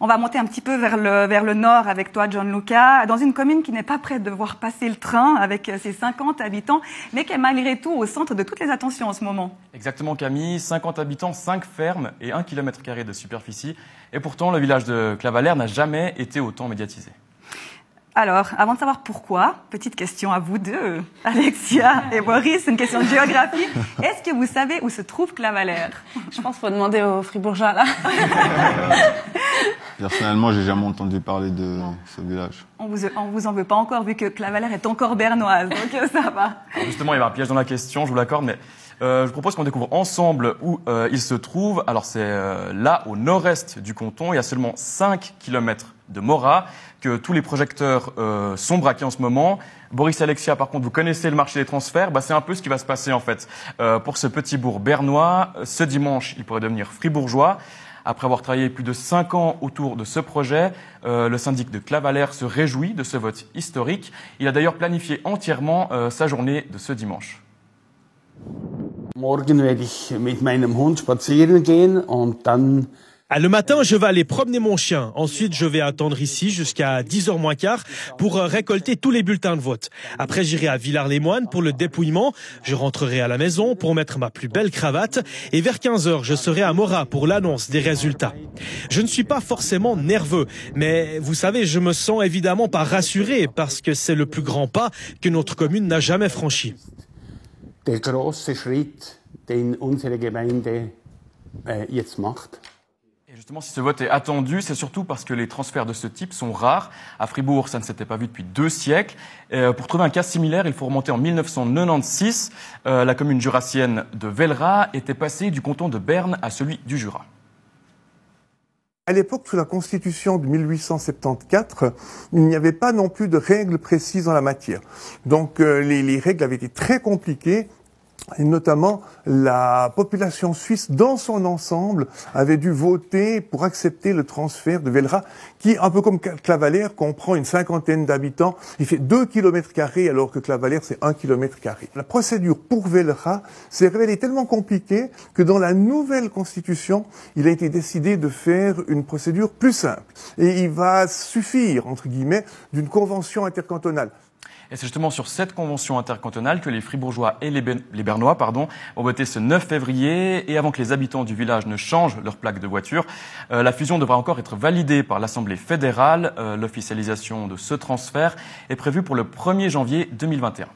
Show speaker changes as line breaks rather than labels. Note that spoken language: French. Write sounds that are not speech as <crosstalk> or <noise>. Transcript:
On va monter un petit peu vers le, vers le nord avec toi, John Luca, dans une commune qui n'est pas prête de voir passer le train avec ses 50 habitants, mais qui est malgré tout au centre de toutes les attentions en ce moment.
Exactement, Camille. 50 habitants, 5 fermes et 1 km de superficie. Et pourtant, le village de Clavalère n'a jamais été autant médiatisé.
Alors, avant de savoir pourquoi, petite question à vous deux, Alexia et Boris, une question de géographie. <laughs> Est-ce que vous savez où se trouve Clavalère
Je pense qu'il faut demander aux fribourgeois, là. <laughs>
Personnellement, j'ai jamais entendu parler de ce village.
On vous, on vous en veut pas encore, vu que Clavalère est encore bernoise, donc euh, ça va.
Alors justement, il y avait un piège dans la question, je vous l'accorde, mais euh, je propose qu'on découvre ensemble où euh, il se trouve. Alors c'est euh, là, au nord-est du canton, il y a seulement 5 km de Morat, que tous les projecteurs euh, sont braqués en ce moment. Boris et Alexia, par contre, vous connaissez le marché des transferts, bah, c'est un peu ce qui va se passer en fait. Euh, pour ce petit bourg bernois, ce dimanche, il pourrait devenir fribourgeois. Après avoir travaillé plus de 5 ans autour de ce projet, euh, le syndic de Clavalère se réjouit de ce vote historique. Il a d'ailleurs planifié entièrement euh, sa journée de ce dimanche.
Le matin, je vais aller promener mon chien. Ensuite, je vais attendre ici jusqu'à 10h moins quart pour euh, récolter tous les bulletins de vote. Après, j'irai à Villars-les-Moines pour le dépouillement. Je rentrerai à la maison pour mettre ma plus belle cravate. Et vers 15h, je serai à Morat pour l'annonce des résultats. Je ne suis pas forcément nerveux, mais vous savez, je me sens évidemment pas rassuré parce que c'est le plus grand pas que notre commune n'a jamais franchi.
Et justement, si ce vote est attendu, c'est surtout parce que les transferts de ce type sont rares. À Fribourg, ça ne s'était pas vu depuis deux siècles. Euh, pour trouver un cas similaire, il faut remonter en 1996. Euh, la commune jurassienne de Vellerat était passée du canton de Berne à celui du Jura.
À l'époque, sous la Constitution de 1874, il n'y avait pas non plus de règles précises en la matière. Donc euh, les règles avaient été très compliquées et notamment la population suisse dans son ensemble avait dû voter pour accepter le transfert de Vellerat, qui, un peu comme Clavalère, comprend une cinquantaine d'habitants. Il fait 2 km carrés alors que Clavalère, c'est 1 km carré. La procédure pour Vellerat s'est révélée tellement compliquée que dans la nouvelle constitution, il a été décidé de faire une procédure plus simple. Et il va suffire, entre guillemets, d'une convention intercantonale.
Et c'est justement sur cette convention intercantonale que les Fribourgeois et les, Bernois pardon, ont voté ce 9 février. Et avant que les habitants du village ne changent leur plaque de voiture, euh, la fusion devra encore être validée par l'Assemblée fédérale. Euh, L'officialisation de ce transfert est prévue pour le 1er janvier 2021.